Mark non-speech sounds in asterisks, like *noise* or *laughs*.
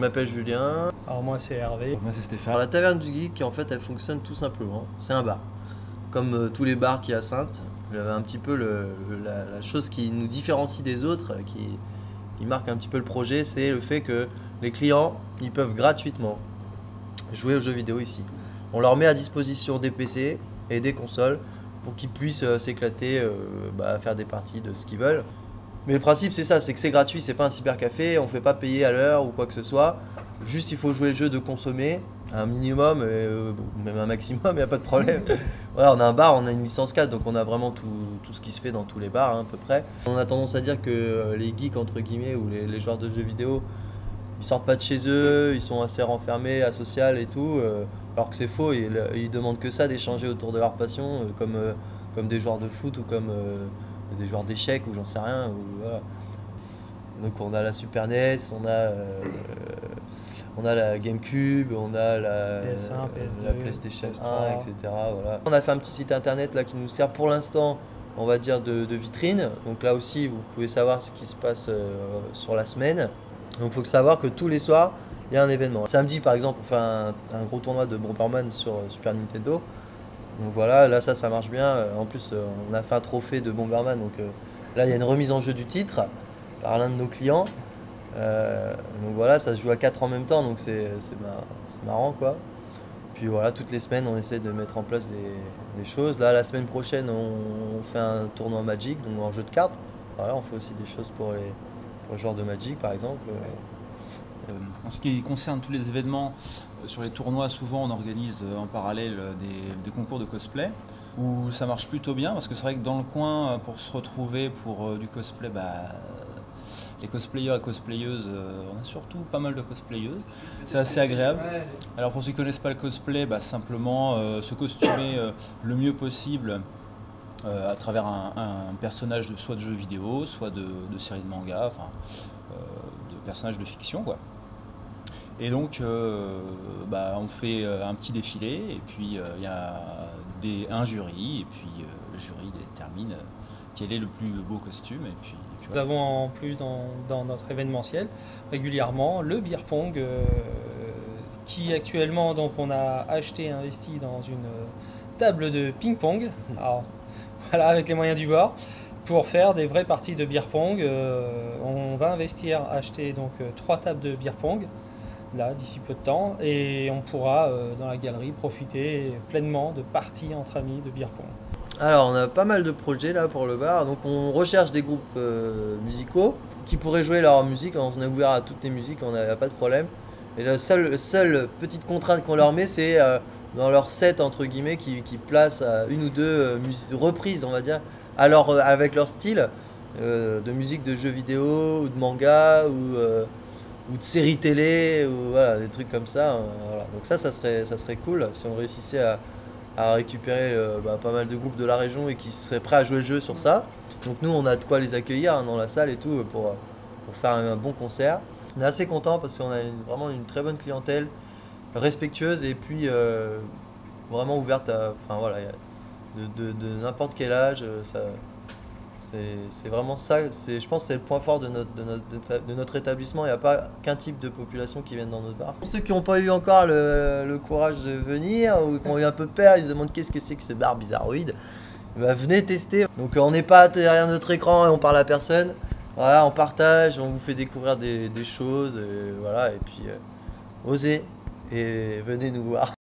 m'appelle Julien. Alors moi c'est Hervé. Moi c'est Stéphane. Alors, la taverne du geek, en fait, elle fonctionne tout simplement. C'est un bar. Comme euh, tous les bars qu'il y a à Sainte. Euh, un petit peu le- le- la, la chose qui nous différencie des autres, euh, qui, qui marque un petit peu le projet, c'est le fait que les clients, ils peuvent gratuitement jouer aux jeux vidéo ici. On leur met à disposition des PC et des consoles pour qu'ils puissent euh, s'éclater, euh, bah, faire des parties de ce qu'ils veulent. Mais le principe c'est ça, c'est que c'est gratuit, c'est pas un cybercafé, on fait pas payer à l'heure ou quoi que ce soit. Juste il faut jouer le jeu de consommer, un minimum, et, euh, même un maximum, *laughs* il n'y a pas de problème. *laughs* voilà, on a un bar, on a une licence 4, donc on a vraiment tout, tout ce qui se fait dans tous les bars hein, à peu près. On a tendance à dire que euh, les geeks entre guillemets ou les, les joueurs de jeux vidéo, ils sortent pas de chez eux, ils sont assez renfermés, asociaux et tout, euh, alors que c'est faux, ils, ils demandent que ça d'échanger autour de leur passion, euh, comme, comme des joueurs de foot ou comme des joueurs d'échecs ou j'en sais rien. ou voilà. Donc on a la Super NES, on a, euh, on a la GameCube, on a la, PS1, PS2, la PlayStation 1, PS3. etc. Voilà. On a fait un petit site internet là qui nous sert pour l'instant, on va dire, de, de vitrine. Donc là aussi, vous pouvez savoir ce qui se passe euh, sur la semaine. Donc il faut savoir que tous les soirs, il y a un événement. Samedi, par exemple, on fait un, un gros tournoi de Bomberman sur euh, Super Nintendo. Donc voilà, là ça, ça marche bien. Euh, En plus, euh, on a fait un trophée de Bomberman. Donc euh, là, il y a une remise en jeu du titre par l'un de nos clients. Donc voilà, ça se joue à 4 en même temps, donc c'est c'est mar- c'est marrant quoi. Puis voilà, toutes les semaines, on essaie de mettre en place des, choses. Là, la semaine prochaine, on, fait un tournoi Magic, donc en jeu de cartes. Voilà, on fait aussi des choses pour les, joueurs de Magic, par exemple. En ce qui concerne tous les événements, euh, sur les tournois, souvent on organise euh, en parallèle euh, des, concours de cosplay où ça marche plutôt bien parce que c'est vrai que dans le coin, euh, pour se retrouver pour euh, du cosplay, bah, euh, les cosplayers et cosplayeuses, euh, on a surtout pas mal de cosplayeuses. C'est assez agréable. Alors pour ceux qui connaissent pas le cosplay, bah, simplement euh, se costumer euh, le mieux possible euh, à travers un, personnage de, soit de jeu vidéo, soit de, série de manga, euh, de fiction quoi. Et donc euh, bah, on fait euh, un petit défilé et puis euh, il y a des, un jury et puis euh, le jury détermine quel est le plus beau costume et puis, et puis Nous avons en plus dans, dans notre événementiel régulièrement le beer pong qui actuellement donc on a acheté et investi dans une table de ping pong. *laughs* Alors voilà avec les moyens du bord pour faire des vraies parties de beer pong. euh, on va investir acheter donc euh, trois tables de beer pong là d'ici peu de temps et on pourra euh, dans la galerie profiter pleinement de parties entre amis de beer pong. Alors, on a pas mal de projets là pour le bar. Donc, on recherche des groupes musicaux qui pourraient jouer leur musique. On est ouvert à toutes les musiques, on n'a pas de problème. Et la seule, seule petite contrainte qu'on leur met, c'est dans leur set, entre guillemets, qui, qui place euh, une ou deux euh, reprises, on va dire, alors, avec leur style euh, de musique de jeux vidéo ou de manga ou, euh, ou de séries télé ou voilà, des trucs comme ça. euh, voilà. Donc, ça, ça serait, ça serait cool si on réussissait à à récupérer euh, bah, pas mal de groupes de la région et qui seraient prêts à jouer le jeu sur ça. Donc nous, on a de quoi les accueillir hein, dans la salle et tout euh, pour, euh, pour faire un, bon concert. On est assez content parce qu'on a vraiment une très bonne clientèle, respectueuse et puis euh, vraiment ouverte à, enfin voilà, de, n'importe quel âge. euh, c'est vraiment ça. c'est- Je pense que c'est le point fort de notre, établissement. Il n'y a pas qu'un type de population qui viennent dans notre bar. Pour ceux qui n'ont pas eu encore le, courage de venir ou qui ont eu un peu peur, ils se demandent qu'est-ce que c'est que ce bar bizarroïde. Bah, venez tester. Donc euh, on n'est pas derrière notre écran et on parle à personne. Voilà, on partage, on vous fait découvrir des, choses. et voilà, et puis euh, osez et venez nous voir.